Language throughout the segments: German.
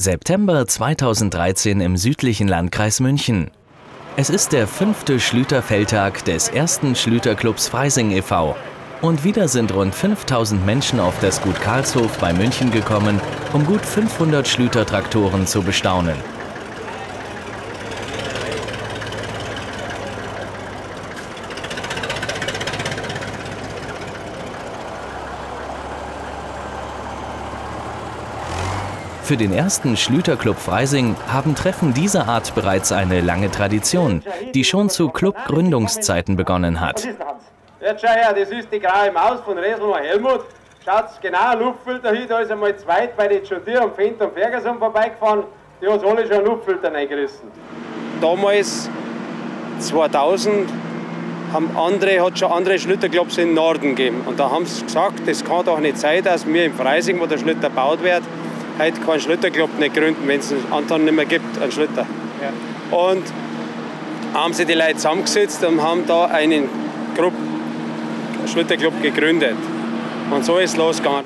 September 2013 im südlichen Landkreis München. Es ist der fünfte Schlüterfeldtag des ersten Schlüterclubs Freising e.V. Und wieder sind rund 5000 Menschen auf das Gut Karlshof bei München gekommen, um gut 500 Schlütertraktoren zu bestaunen. Für den ersten Schlüterclub Freising haben Treffen dieser Art bereits eine lange Tradition, die schon zu Clubgründungszeiten begonnen hat. Jetzt schau her, das ist die graue Maus von Resl Helmut. Schaut genau, Luftfilter hin, da ist einmal zweit bei den Deere und Fendt und Ferguson vorbeigefahren. Die hat alle schon Luftfilter reingerissen. Damals, 2000, haben andere, hat schon andere Schlitterclubs im Norden gegeben. Und da haben sie gesagt, das kann doch nicht sein, dass wir im Freising, wo der Schlitter gebaut wird, heute keinen Schlitterclub nicht gründen, wenn es einen Anton nicht mehr gibt, einen Schlitter. Ja. Und haben sie die Leute zusammengesetzt und haben da einen Grupp, Schlitterclub gegründet. Und so ist es losgegangen.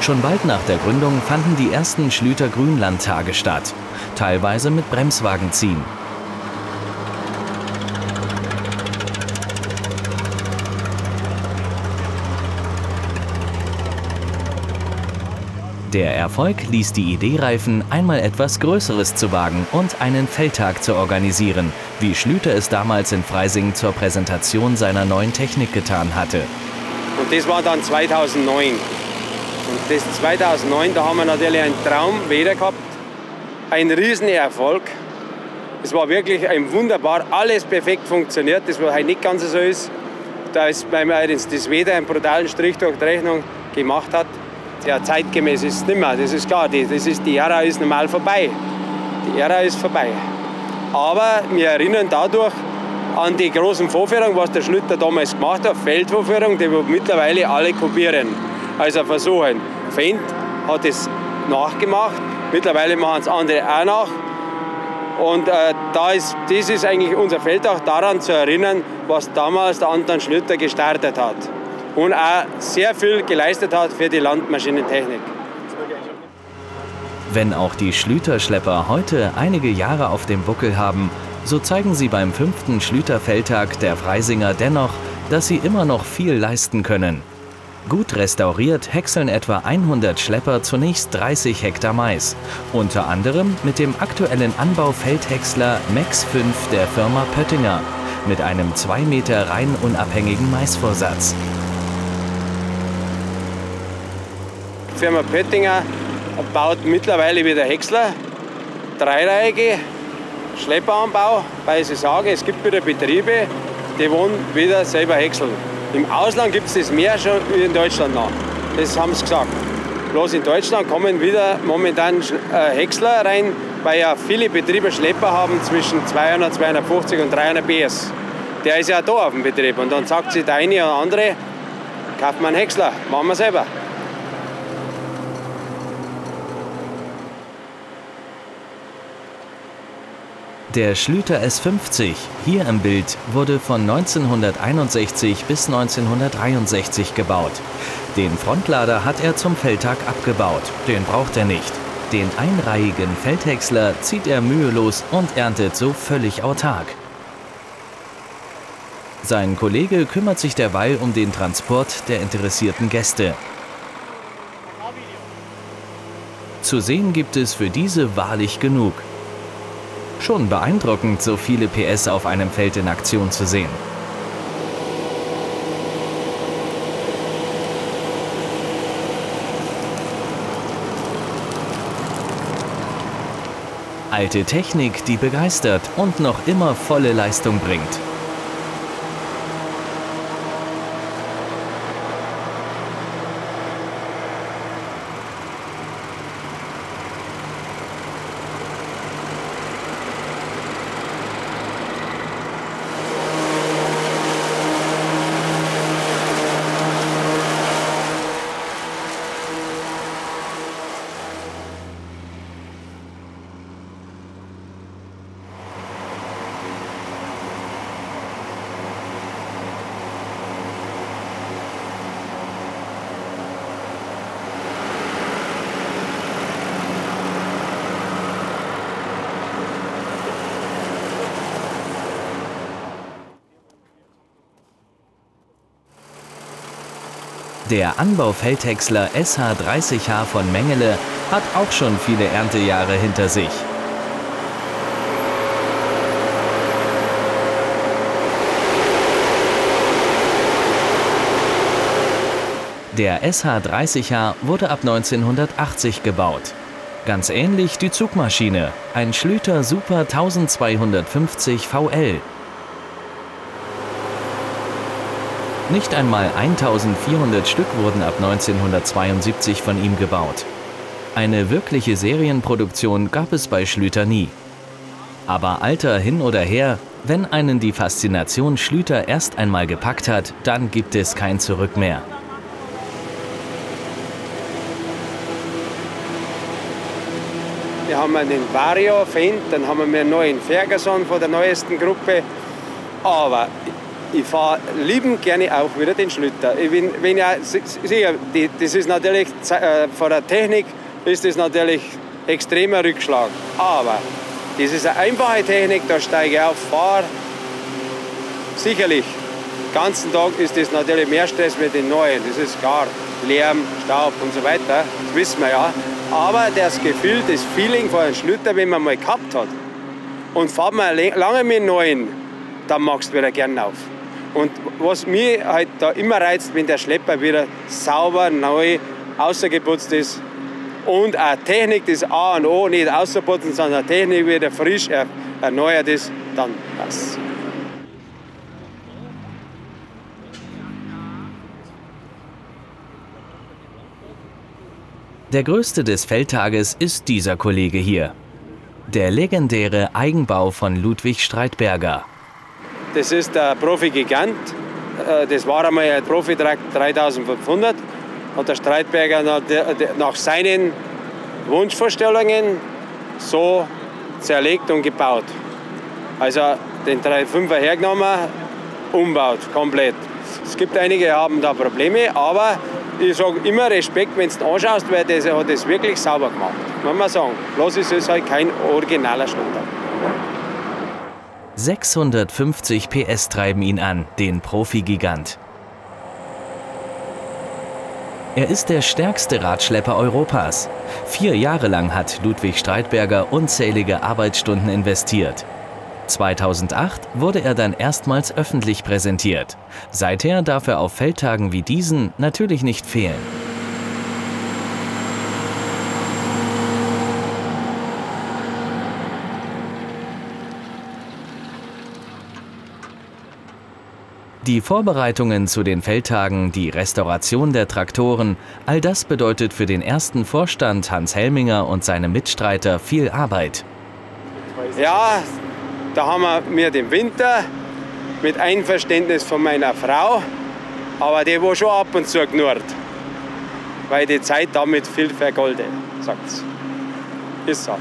Schon bald nach der Gründung fanden die ersten Schlüter Grünlandtage statt, teilweise mit Bremswagenziehen. Der Erfolg ließ die Idee reifen, einmal etwas Größeres zu wagen und einen Feldtag zu organisieren, wie Schlüter es damals in Freising zur Präsentation seiner neuen Technik getan hatte. Und das war dann 2009. Und das 2009, da haben wir natürlich einen Traum wieder gehabt, ein Riesenerfolg. Es war wirklich ein wunderbar, alles perfekt funktioniert, das war heute nicht ganz so ist. Da ist, weil man das Wetter einen brutalen Strich durch die Rechnung gemacht hat ja, zeitgemäß ist es nicht mehr, das ist klar. Die, das ist, die Ära ist normal vorbei. Die Ära ist vorbei. Aber wir erinnern dadurch an die großen Vorführungen, was der Schlüter damals gemacht hat, Feldvorführungen, die wir mittlerweile alle kopieren. Also versuchen. Fendt hat es nachgemacht, mittlerweile machen es andere auch nach. Und äh, da ist, das ist eigentlich unser Feld auch daran zu erinnern, was damals der Anton Schlüter gestartet hat und auch sehr viel geleistet hat für die Landmaschinentechnik. Wenn auch die Schlüterschlepper heute einige Jahre auf dem Buckel haben, so zeigen sie beim fünften Schlüterfeldtag der Freisinger dennoch, dass sie immer noch viel leisten können. Gut restauriert häckseln etwa 100 Schlepper zunächst 30 Hektar Mais, unter anderem mit dem aktuellen Anbau-Feldhäcksler Max 5 der Firma Pöttinger, mit einem 2 Meter rein unabhängigen Maisvorsatz. Die Firma Pöttinger baut mittlerweile wieder Häcksler, dreireihige Schlepperanbau, weil sie sagen, es gibt wieder Betriebe, die wollen wieder selber häckseln. Im Ausland gibt es das mehr schon wie in Deutschland noch. Das haben sie gesagt. Bloß in Deutschland kommen wieder momentan äh, Häcksler rein, weil ja viele Betriebe Schlepper haben zwischen 200, 250 und 300 PS. Der ist ja da auf dem Betrieb. Und dann sagt sich der eine oder andere, kauft man einen Häcksler, machen wir selber. Der Schlüter S50, hier im Bild, wurde von 1961 bis 1963 gebaut. Den Frontlader hat er zum Feldtag abgebaut, den braucht er nicht. Den einreihigen Feldhäcksler zieht er mühelos und erntet so völlig autark. Sein Kollege kümmert sich derweil um den Transport der interessierten Gäste. Zu sehen gibt es für diese wahrlich genug. Schon beeindruckend, so viele PS auf einem Feld in Aktion zu sehen. Alte Technik, die begeistert und noch immer volle Leistung bringt. Der Anbau-Feldhäcksler SH30H von Mengele hat auch schon viele Erntejahre hinter sich. Der SH30H wurde ab 1980 gebaut. Ganz ähnlich die Zugmaschine, ein Schlüter Super 1250 VL. Nicht einmal 1400 Stück wurden ab 1972 von ihm gebaut. Eine wirkliche Serienproduktion gab es bei Schlüter nie. Aber Alter hin oder her, wenn einen die Faszination Schlüter erst einmal gepackt hat, dann gibt es kein Zurück mehr. Wir haben den Vario Fendt, dann haben wir einen neuen Ferguson von der neuesten Gruppe. Aber ich fahre liebend gerne auch wieder den Schlüter. Ich bin, wenn ja, sicher, das ist natürlich äh, von der Technik ist das natürlich extremer Rückschlag. Aber das ist eine einfache Technik, da steige ich auf, fahre. Sicherlich, den ganzen Tag ist das natürlich mehr Stress mit den neuen. Das ist klar. Lärm, Staub und so weiter. Das wissen wir ja. Aber das Gefühl, das Feeling von einem Schlüter, wenn man mal gehabt hat und fahrt man lange mit neuen, dann machst du wieder gerne auf. Und was mich halt da immer reizt, wenn der Schlepper wieder sauber, neu, außergeputzt ist und auch Technik, das A und O, nicht außerputzen, sondern Technik wieder frisch erneuert ist, dann passt Der größte des Feldtages ist dieser Kollege hier. Der legendäre Eigenbau von Ludwig Streitberger. Das ist der Profi-Gigant. Äh, das war einmal ein Profi-Trakt 3500. Und der Streitberger nach seinen Wunschvorstellungen so zerlegt und gebaut. Also den 3.5er hergenommen, umbaut, komplett. Es gibt einige, die haben da Probleme, aber ich sage immer Respekt, wenn du es anschaust, weil der hat das wirklich sauber gemacht. Muss man sagen. Bloß ist es halt kein originaler Schnutter. 650 PS treiben ihn an, den Profi-Gigant. Er ist der stärkste Radschlepper Europas. Vier Jahre lang hat Ludwig Streitberger unzählige Arbeitsstunden investiert. 2008 wurde er dann erstmals öffentlich präsentiert. Seither darf er auf Feldtagen wie diesen natürlich nicht fehlen. Die Vorbereitungen zu den Feldtagen, die Restauration der Traktoren, all das bedeutet für den ersten Vorstand Hans Helminger und seine Mitstreiter viel Arbeit. Ja, da haben wir mir den Winter mit Einverständnis von meiner Frau, aber die war schon ab und zu knurrt, weil die Zeit damit viel vergoldet, sagt sie. Ist so.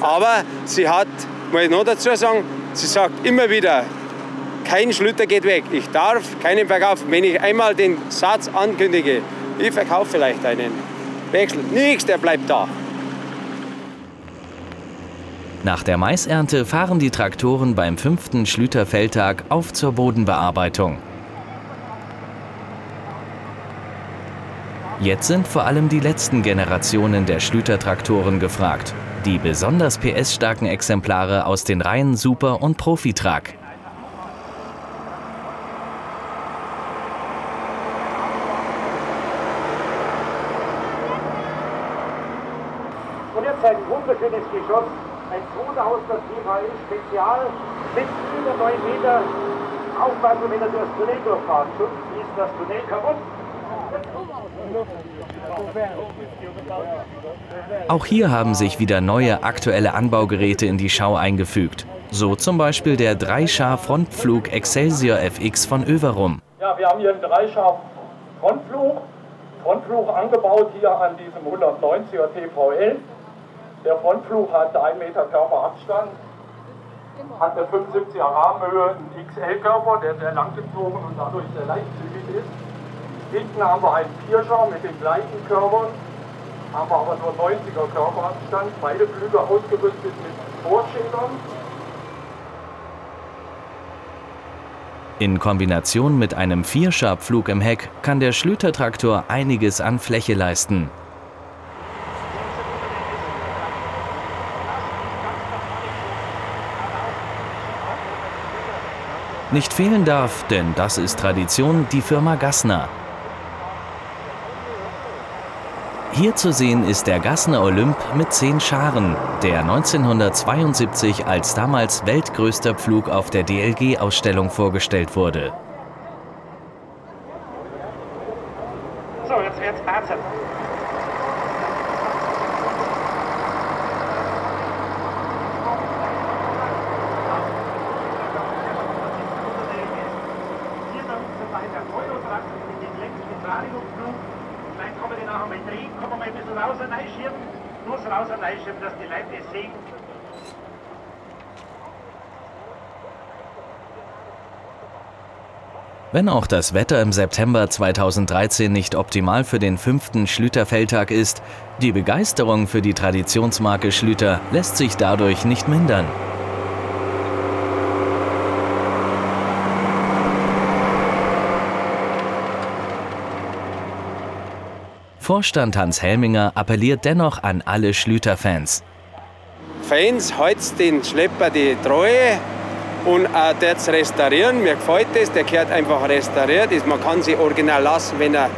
Aber sie hat, muss ich noch dazu sagen, sie sagt immer wieder, kein Schlüter geht weg. Ich darf keinen verkaufen. Wenn ich einmal den Satz ankündige, ich verkaufe vielleicht einen Wechsel, nichts, der bleibt da. Nach der Maisernte fahren die Traktoren beim fünften Schlüterfeldtag auf zur Bodenbearbeitung. Jetzt sind vor allem die letzten Generationen der Schlütertraktoren gefragt. Die besonders PS-starken Exemplare aus den Reihen Super und Profitrag. Ein wunderschönes Geschoss ein Bruder aus der TVL Spezial mit über 9 Meter. Aufpassen, wenn er durchs Tunnel durchfahren. Schutz ist das Tunnel kaputt. Auch hier haben sich wieder neue aktuelle Anbaugeräte in die Schau eingefügt. So zum Beispiel der 3-Schar Frontflug Excelsior FX von Överum. Ja, wir haben hier einen 3-Schar Frontflug. Frontflug angebaut hier an diesem 190er TVL. Der Frontflug hat 1 Meter Körperabstand, hat eine 75er Rahmenhöhe, einen XL-Körper, der sehr langgezogen und dadurch sehr leichtzügig ist. Hinten haben wir einen Vierscher mit den gleichen Körpern, haben aber nur 90er Körperabstand, beide Flügel ausgerüstet mit Vorschildern. In Kombination mit einem Vierschabflug im Heck kann der Schlütertraktor einiges an Fläche leisten. Nicht fehlen darf, denn das ist Tradition, die Firma Gassner. Hier zu sehen ist der Gassner Olymp mit zehn Scharen, der 1972 als damals weltgrößter Pflug auf der DLG-Ausstellung vorgestellt wurde. So, jetzt wird's patzen. Hier sind wir bei der Eurotrasse mit dem Radiumflug. Vielleicht kann man den nachher mal drehen, kann mal ein bisschen raus reinschieben. Nur raus reinschieben, dass die Leute es sehen. Wenn auch das Wetter im September 2013 nicht optimal für den fünften Schlüterfeldtag ist, die Begeisterung für die Traditionsmarke Schlüter lässt sich dadurch nicht mindern. Vorstand Hans Helminger appelliert dennoch an alle Schlüter-Fans. Fans, haltet den Schlepper die Treue und auch das restaurieren. Mir gefällt das, der gehört einfach restauriert. Man kann sie original lassen, wenn er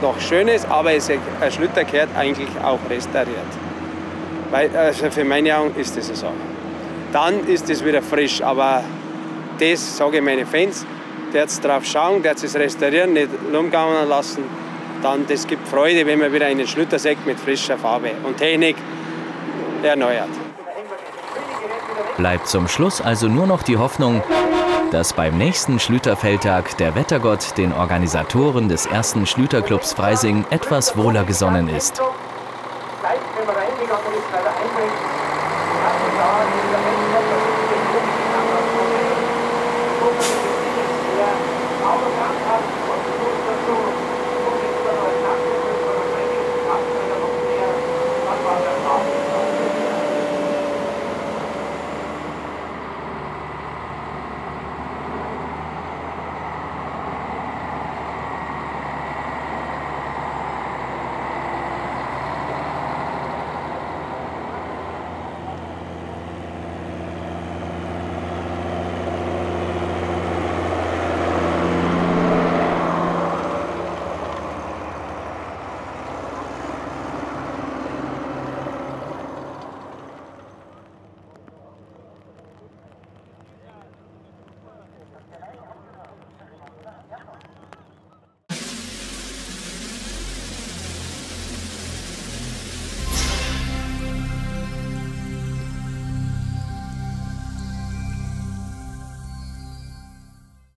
noch schön ist, aber ein Schlüter gehört eigentlich auch restauriert. Weil, also für meine Augen ist das so. Dann ist es wieder frisch, aber das sage ich meine Fans, der jetzt drauf schauen, der es restaurieren, nicht umgauen lassen. Dann, das gibt Freude, wenn man wieder einen Schlüter sieht mit frischer Farbe und Technik erneuert. Bleibt zum Schluss also nur noch die Hoffnung, dass beim nächsten Schlüterfeldtag der Wettergott den Organisatoren des ersten Schlüterclubs Freising etwas wohler gesonnen ist. Gleich, wenn man reingegangen ist, bei der Einrichtung,